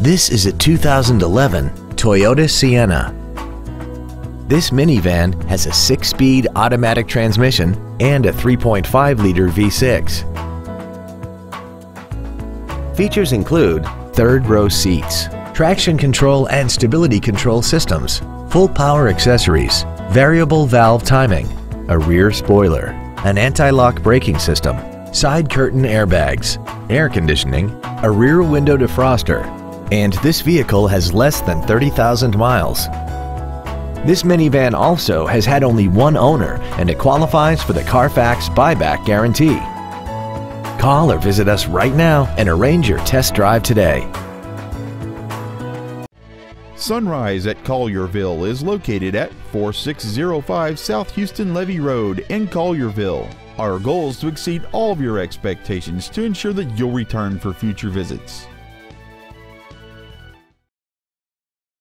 This is a 2011 Toyota Sienna. This minivan has a six-speed automatic transmission and a 3.5-liter V6. Features include third row seats, traction control and stability control systems, full power accessories, variable valve timing, a rear spoiler, an anti-lock braking system, side curtain airbags, air conditioning, a rear window defroster, and this vehicle has less than 30,000 miles. This minivan also has had only one owner and it qualifies for the Carfax buyback guarantee. Call or visit us right now and arrange your test drive today. Sunrise at Collierville is located at 4605 South Houston Levee Road in Collierville. Our goal is to exceed all of your expectations to ensure that you'll return for future visits.